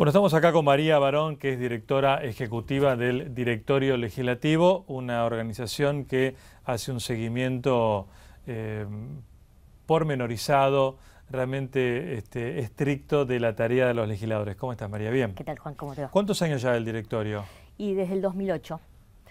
Bueno, estamos acá con María Barón, que es directora ejecutiva del Directorio Legislativo, una organización que hace un seguimiento eh, pormenorizado, realmente este, estricto de la tarea de los legisladores. ¿Cómo estás, María? Bien. ¿Qué tal, Juan? ¿Cómo te va? ¿Cuántos años ya del directorio? Y desde el 2008.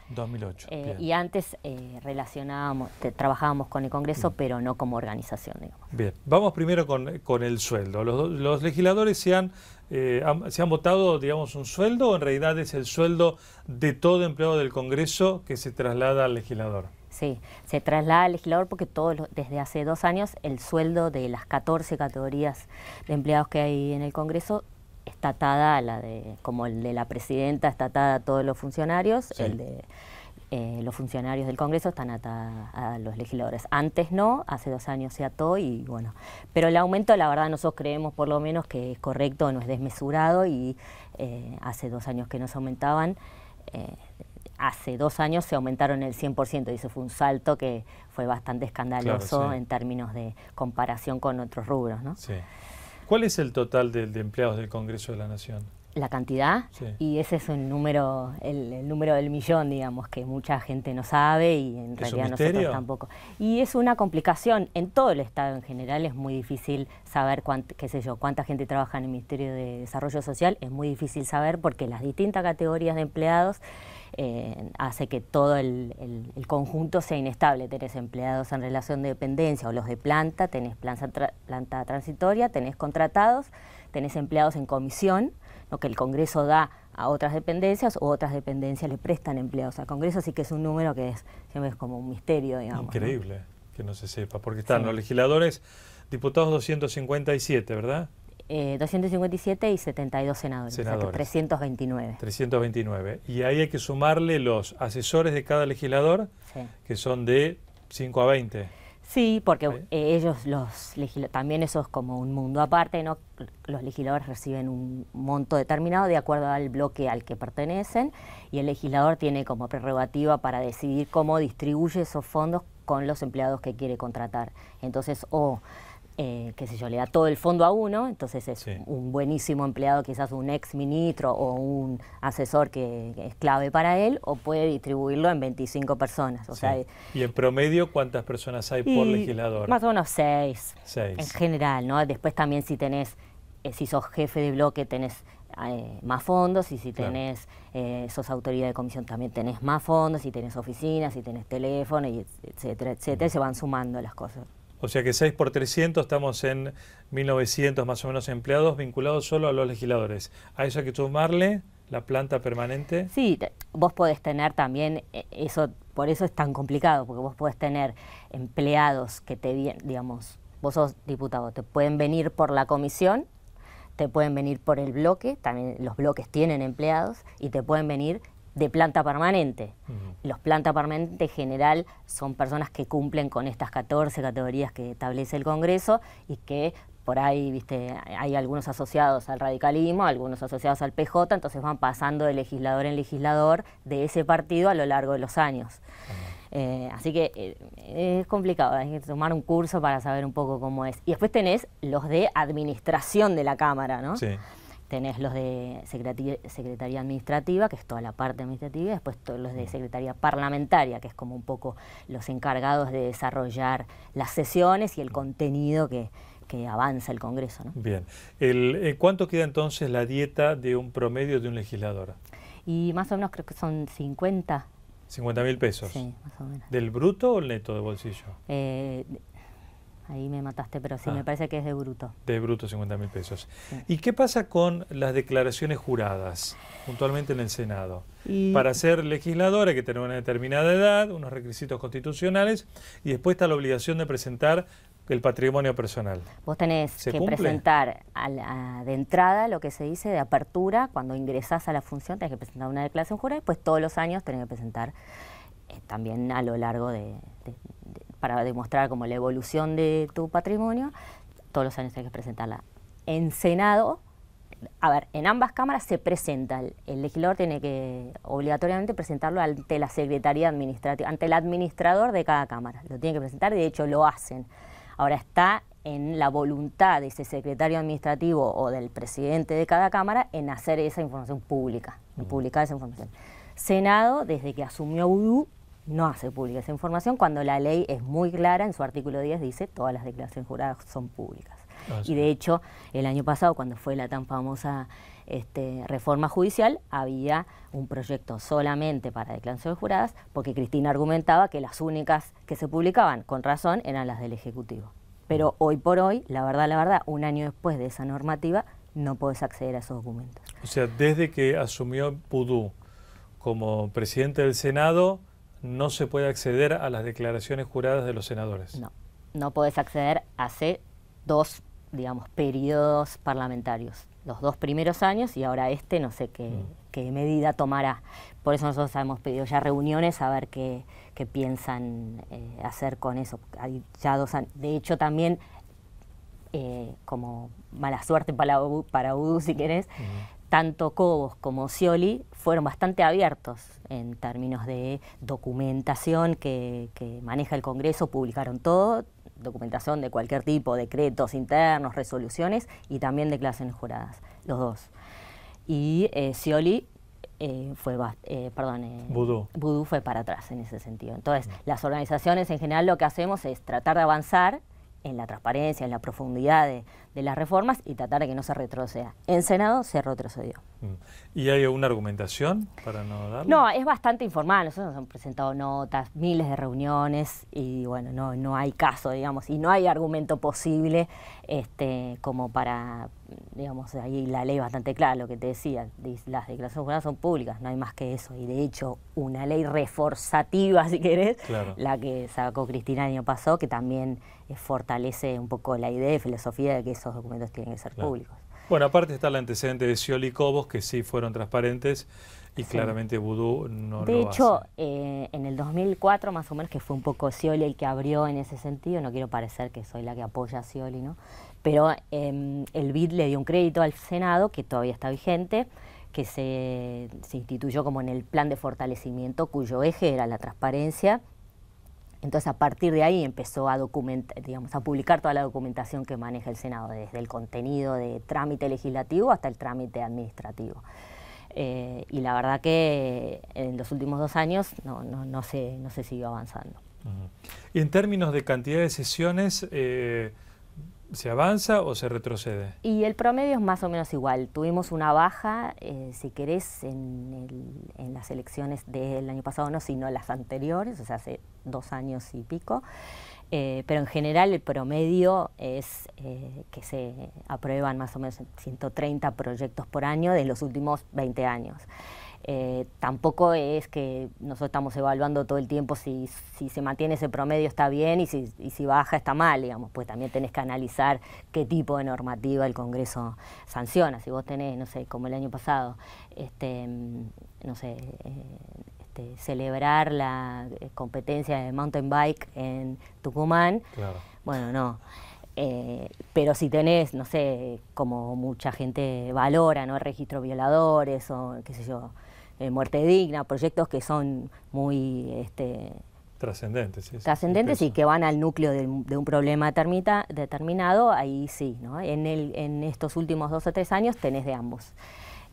2008. Eh, y antes eh, relacionábamos, trabajábamos con el Congreso, mm. pero no como organización, digamos. Bien, vamos primero con, con el sueldo. Los, los legisladores se han, eh, se han votado, digamos, un sueldo o en realidad es el sueldo de todo empleado del Congreso que se traslada al legislador. Sí, se traslada al legislador porque todos desde hace dos años el sueldo de las 14 categorías de empleados que hay en el Congreso está atada a la de, como el de la presidenta está atada a todos los funcionarios, el de eh, los funcionarios del Congreso están atados a los legisladores. Antes no, hace dos años se ató y bueno. Pero el aumento, la verdad, nosotros creemos por lo menos que es correcto, no es desmesurado y eh, hace dos años que no se aumentaban. Eh, hace dos años se aumentaron el 100% y eso fue un salto que fue bastante escandaloso en términos de comparación con otros rubros. ¿no? Sí. ¿Cuál es el total de, empleados del Congreso de la Nación? La cantidad, y ese es un número, el, número del millón, digamos, que mucha gente no sabe y en realidad nosotros tampoco. Y es una complicación, en todo el Estado en general es muy difícil saber qué sé yo, cuánta gente trabaja en el Ministerio de Desarrollo Social, es muy difícil saber porque las distintas categorías de empleados eh, hace que todo el, conjunto sea inestable. Tenés empleados en relación de dependencia o los de planta, tenés planta, planta transitoria, tenés contratados, tenés empleados en comisión, lo que el Congreso da a otras dependencias o otras dependencias le prestan empleados al Congreso, así que es un número que es, siempre es como un misterio, digamos. Increíble que no se sepa, porque están los legisladores, diputados 257, ¿verdad? 257 eh, y 72 senadores, senadores. O sea 329. 329. Y ahí hay que sumarle los asesores de cada legislador, que son de 5 a 20. Sí, porque eh, ellos, los también eso es como un mundo aparte, ¿no? Los legisladores reciben un monto determinado de acuerdo al bloque al que pertenecen y el legislador tiene como prerrogativa para decidir cómo distribuye esos fondos con los empleados que quiere contratar. Entonces, o eh, qué sé yo, le da todo el fondo a uno, entonces es un buenísimo empleado, quizás un ex ministro o un asesor que, es clave para él, o puede distribuirlo en 25 personas. O sea, ¿Y en promedio cuántas personas hay por legislador? Más o menos seis, en general, ¿no? Después también si tenés, eh, si sos jefe de bloque tenés eh, más fondos y si tenés, eh, sos autoridad de comisión también tenés más fondos, si tenés oficinas, si tenés teléfono, y etcétera, etcétera, se van sumando las cosas. O sea que 6 por 300 estamos en 1900 más o menos empleados vinculados solo a los legisladores. A eso hay que sumarle la planta permanente. Sí, vos podés tener también, eh, eso por eso es tan complicado, porque vos podés tener empleados que te, digamos, vos sos diputado, te pueden venir por la comisión, te pueden venir por el bloque, también los bloques tienen empleados, y te pueden venir de planta permanente. Los planta permanente en general son personas que cumplen con estas 14 categorías que establece el Congreso y que por ahí, viste, hay algunos asociados al radicalismo, algunos asociados al PJ, entonces van pasando de legislador en legislador de ese partido a lo largo de los años. Eh, así que eh, es complicado, hay que tomar un curso para saber un poco cómo es. Y después tenés los de administración de la Cámara, ¿no? Sí tenés los de Secretaría, Administrativa, que es toda la parte administrativa, y después todos los de Secretaría Parlamentaria, que es como un poco los encargados de desarrollar las sesiones y el contenido que, avanza el Congreso. ¿no? Bien. El, eh, ¿Cuánto queda entonces la dieta de un promedio de un legislador? Y más o menos creo que son 50. 50 mil pesos. Sí, más o menos. ¿Del bruto o el neto de bolsillo? Eh, Ahí me mataste, pero sí, me ah. parece que es de bruto. De bruto, 50 mil pesos. ¿Y qué pasa con las declaraciones juradas, puntualmente en el Senado? Para ser legislador hay que tener una determinada edad, unos requisitos constitucionales, y después está la obligación de presentar el patrimonio personal. Vos tenés que presentar de entrada lo que se dice de apertura, cuando ingresás a la función tenés que presentar una declaración jurada, y después todos los años tenés que presentar eh, también a lo largo de para demostrar como la evolución de tu patrimonio, todos los años hay que presentarla. En Senado, a ver, en ambas cámaras se presenta, el, legislador tiene que obligatoriamente presentarlo ante la Secretaría Administrativa, ante el administrador de cada cámara, lo tiene que presentar, de hecho lo hacen. Ahora está en la voluntad de ese secretario administrativo o del presidente de cada Cámara en hacer esa información pública, en publicar esa información. Senado, desde que asumió Vudú, no hace pública esa información cuando la ley es muy clara, en su artículo 10 dice todas las declaraciones juradas son públicas. Ah, y de hecho, el año pasado, cuando fue la tan famosa este, reforma judicial, había un proyecto solamente para declaraciones juradas, porque Cristina argumentaba que las únicas que se publicaban, con razón, eran las del Ejecutivo. Pero hoy por hoy, la verdad, la verdad, un año después de esa normativa, no puedes acceder a esos documentos. O sea, desde que asumió Pudú como presidente del Senado, no se puede acceder a las declaraciones juradas de los senadores. No, no puedes acceder hace dos, digamos, periodos parlamentarios los dos primeros años y ahora este no sé qué, mm. medida tomará. Por eso nosotros hemos pedido ya reuniones a ver qué, piensan eh, hacer con eso. Hay ya dos De hecho, también, eh, como mala suerte para, para Udu, si querés, tanto Cobos como Scioli fueron bastante abiertos en términos de documentación que, que maneja el Congreso, publicaron todo, documentación de cualquier tipo, decretos internos, resoluciones y también declaraciones juradas, los dos. Y eh, Scioli eh, fue, eh, perdón, eh, Vudú. fue para atrás en ese sentido. Entonces, mm. las organizaciones en general lo que hacemos es tratar de avanzar en la transparencia, en la profundidad de, las reformas y tratar de que no se retroceda. En Senado se retrocedió. Mm. ¿Y hay alguna argumentación para no darlo? No, es bastante informal. Nosotros hemos presentado notas, miles de reuniones y bueno, no, no hay caso, digamos, y no hay argumento posible este, como para, digamos, ahí la ley es bastante clara, lo que te decía, las declaraciones juradas son públicas, no hay más que eso. Y de hecho, una ley reforzativa, si querés, la que sacó Cristina el año pasado, que también eh, fortalece un poco la idea y filosofía de que esos documentos tienen que ser públicos. Bueno, aparte está el antecedente de Scioli y Cobos, que sí fueron transparentes y claramente Vudú no de hecho, eh, en el 2004 más o menos, que fue un poco Scioli el que abrió en ese sentido, no quiero parecer que soy la que apoya a Scioli, ¿no? Pero em, el BID le dio un crédito al Senado, que todavía está vigente, que se, se instituyó como en el plan de fortalecimiento, cuyo eje era la transparencia entonces a partir de ahí empezó a documentar, digamos, a publicar toda la documentación que maneja el Senado, desde el contenido de trámite legislativo hasta el trámite administrativo. Eh, y la verdad que en los últimos dos años no, no, no, se, no se siguió avanzando. Y en términos de cantidad de sesiones, eh, ¿Se avanza o se retrocede? Y el promedio es más o menos igual. Tuvimos una baja, eh, si querés, en, las elecciones del año pasado, no, sino las anteriores, o sea, hace dos años y pico. Eh, pero en general el promedio es eh, que se aprueban más o menos 130 proyectos por año de los últimos 20 años. Eh, tampoco es que nosotros estamos evaluando todo el tiempo si, se mantiene ese promedio está bien y si, baja está mal, digamos, pues también tenés que analizar qué tipo de normativa el Congreso sanciona. Si vos tenés, no sé, como el año pasado, este, no sé, este, celebrar la eh, competencia de mountain bike en Tucumán, bueno, no. pero si tenés, no sé, como mucha gente valora, ¿no? Registro violadores o qué sé yo, eh, muerte digna, proyectos que son muy... Este, Trascendentes, Trascendentes y que van al núcleo de, un problema determinado, ahí sí, ¿no? En, el, en estos últimos dos o tres años tenés de ambos.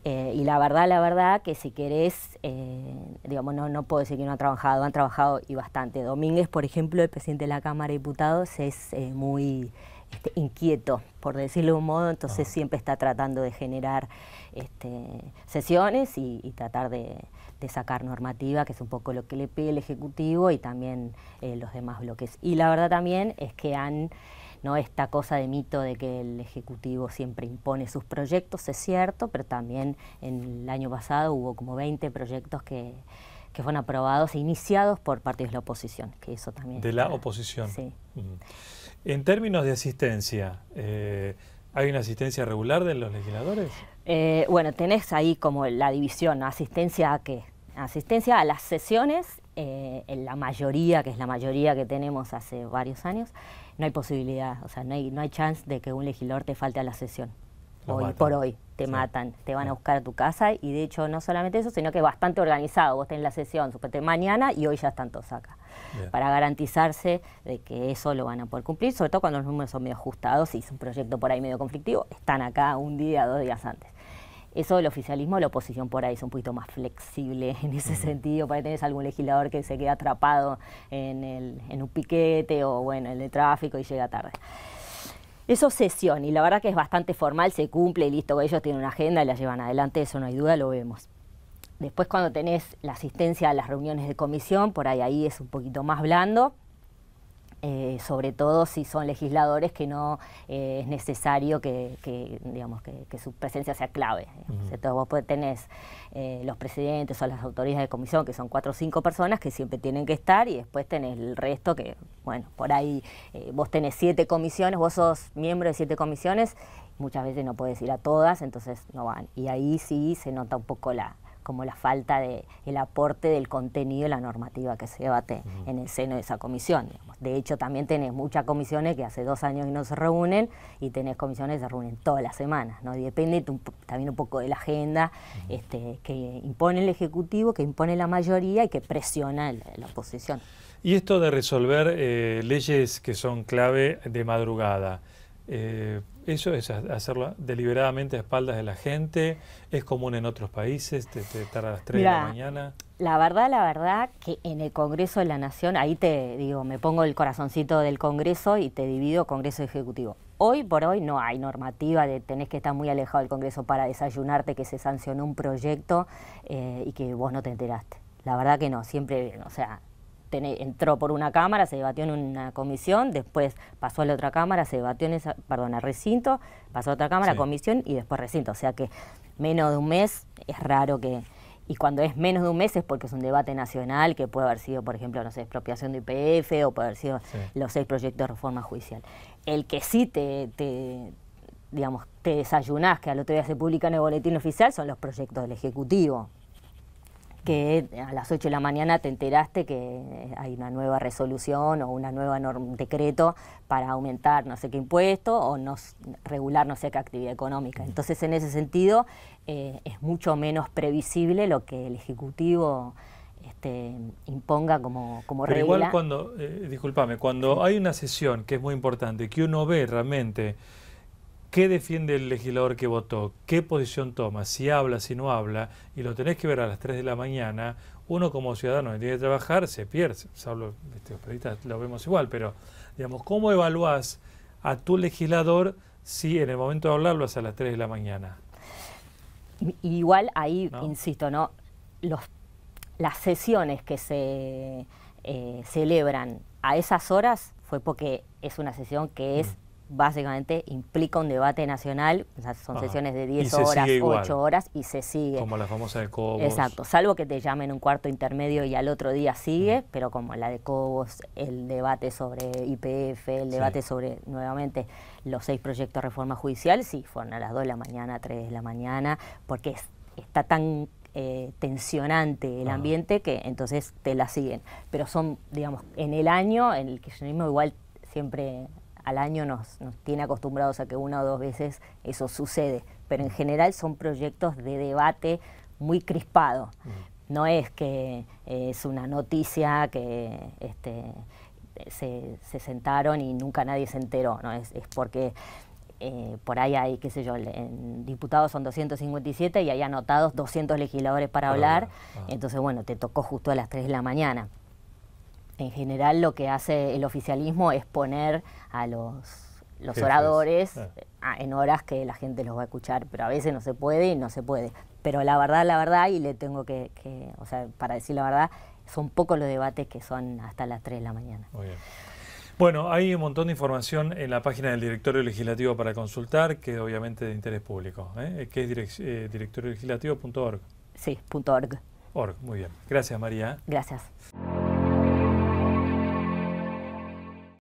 Eh, y la verdad, la verdad, que si querés, eh, digamos, no, no puedo decir que no han trabajado, han trabajado y bastante. Domínguez, por ejemplo, el presidente de la Cámara de Diputados, es muy este, inquieto, por decirlo de un modo, entonces ah. siempre está tratando de generar este, sesiones y, tratar de, sacar normativa, que es un poco lo que le pide el Ejecutivo y también eh, los demás bloques. Y la verdad también es que han, no esta cosa de mito de que el Ejecutivo siempre impone sus proyectos, es cierto, pero también en el año pasado hubo como 20 proyectos que, fueron aprobados e iniciados por partidos de la oposición, que eso también... De la oposición. Sí. En términos de asistencia, eh, ¿hay una asistencia regular de los legisladores? Eh, bueno, tenés ahí como la división, ¿asistencia a qué? Asistencia a las sesiones, eh, en la mayoría, que es la mayoría que tenemos hace varios años, no hay posibilidad, o sea, no hay, no hay chance de que un legislador te falte a la sesión. hoy por hoy. Te matan, te van a buscar a tu casa y de hecho no solamente eso, sino que es bastante organizado. Vos tenés la sesión, suponete mañana y hoy ya están todos acá. Para garantizarse de que eso lo van a poder cumplir, sobre todo cuando los números son medio ajustados y es un proyecto por ahí medio conflictivo, están acá un día, dos días antes. Eso el oficialismo, la oposición por ahí es un poquito más flexible en ese sentido. Para tenés algún legislador que se queda atrapado en, el, en un piquete o bueno, en el tráfico y llega tarde. Eso sesión y la verdad que es bastante formal, se cumple y listo, ellos tienen una agenda y la llevan adelante, eso no hay duda, lo vemos. Después cuando tenés la asistencia a las reuniones de comisión, por ahí ahí es un poquito más blando, eh, sobre todo si son legisladores que no eh, es necesario que, digamos, que, su presencia sea clave. Entonces vos tenés eh, los presidentes o las autoridades de comisión, que son cuatro o cinco personas que siempre tienen que estar, y después tenés el resto que, bueno, por ahí vos tenés siete comisiones, vos sos miembro de siete comisiones, muchas veces no puedes ir a todas, entonces no van. Y ahí sí se nota un poco la, como la falta de el aporte del contenido de la normativa que se debate en el seno de esa comisión. De hecho, también tenés muchas comisiones que hace dos años que no se reúnen y tenés comisiones que se reúnen todas las semanas. ¿no? depende también un poco de la agenda este, que impone el Ejecutivo, que impone la mayoría y que presiona la oposición. Y esto de resolver eh, leyes que son clave de madrugada, eh, eso es hacerlo deliberadamente a espaldas de la gente, es común en otros países, te, estar a las 3 de la mañana. La verdad, la verdad que en el Congreso de la Nación, ahí te digo, me pongo el corazoncito del Congreso y te divido Congreso Ejecutivo. Hoy por hoy no hay normativa de tenés que estar muy alejado del Congreso para desayunarte que se sancionó un proyecto eh, y que vos no te enteraste. La verdad que no, siempre, o sea, entró por una cámara, se debatió en una comisión, después pasó a la otra cámara, se debatió en esa, perdón, a recinto, pasó a otra cámara, comisión y después recinto. O sea que menos de un mes es raro que... Y cuando es menos de un mes es porque es un debate nacional que puede haber sido, por ejemplo, no sé, expropiación de IPF o puede haber sido los seis proyectos de reforma judicial. El que sí te, te digamos, te desayunás, que al otro día se publica en el boletín oficial, son los proyectos del Ejecutivo que a las 8 de la mañana te enteraste que hay una nueva resolución o una nueva decreto para aumentar no sé qué impuesto o no, regular no sé qué actividad económica. Entonces, en ese sentido, eh, es mucho menos previsible lo que el Ejecutivo este, imponga como, como Pero igual cuando, eh, discúlpame, cuando hay una sesión que es muy importante, que uno ve realmente qué defiende el legislador que votó, qué posición toma, si habla, si no habla, y lo tenés que ver a las 3 de la mañana, uno como ciudadano que tiene que trabajar se pierde. Hablo, este, lo vemos igual, pero digamos, ¿cómo evaluás a tu legislador si en el momento de hablarlo es a las 3 de la mañana? Igual ahí, insisto, ¿no? Los, las sesiones que se eh, celebran a esas horas fue porque es una sesión que es mm básicamente implica un debate nacional, son sesiones de 10 horas, 8 horas y se sigue. Como la famosa de Cobos. Exacto, salvo que te llamen un cuarto intermedio y al otro día sigue, pero como la de Cobos, el debate sobre IPF, el debate sobre nuevamente los seis proyectos de reforma judicial, sí, fueron a las 2 de la mañana, 3 de la mañana, porque está tan eh, tensionante el ambiente que entonces te la siguen. Pero son, digamos, en el año, en el kirchnerismo igual siempre al año nos, tiene acostumbrados a que una o dos veces eso sucede, pero en general son proyectos de debate muy crispado. No es que eh, es una noticia que este, se, sentaron y nunca nadie se enteró, ¿no? es, porque eh, por ahí hay, qué sé yo, en diputados son 257 y hay anotados 200 legisladores para hablar, entonces bueno, te tocó justo a las 3 de la mañana en general lo que hace el oficialismo es poner a los, los oradores ah, en horas que la gente los va a escuchar, pero a veces no se puede y no se puede. Pero la verdad, la verdad, y le tengo que, o sea, para decir la verdad, son pocos los debates que son hasta las 3 de la mañana. Muy bien. Bueno, hay un montón de información en la página del Directorio Legislativo para consultar, que obviamente de interés público, ¿eh? que es eh, directoriolegislativo.org. Sí, .org. Org, muy bien. Gracias, María. Gracias.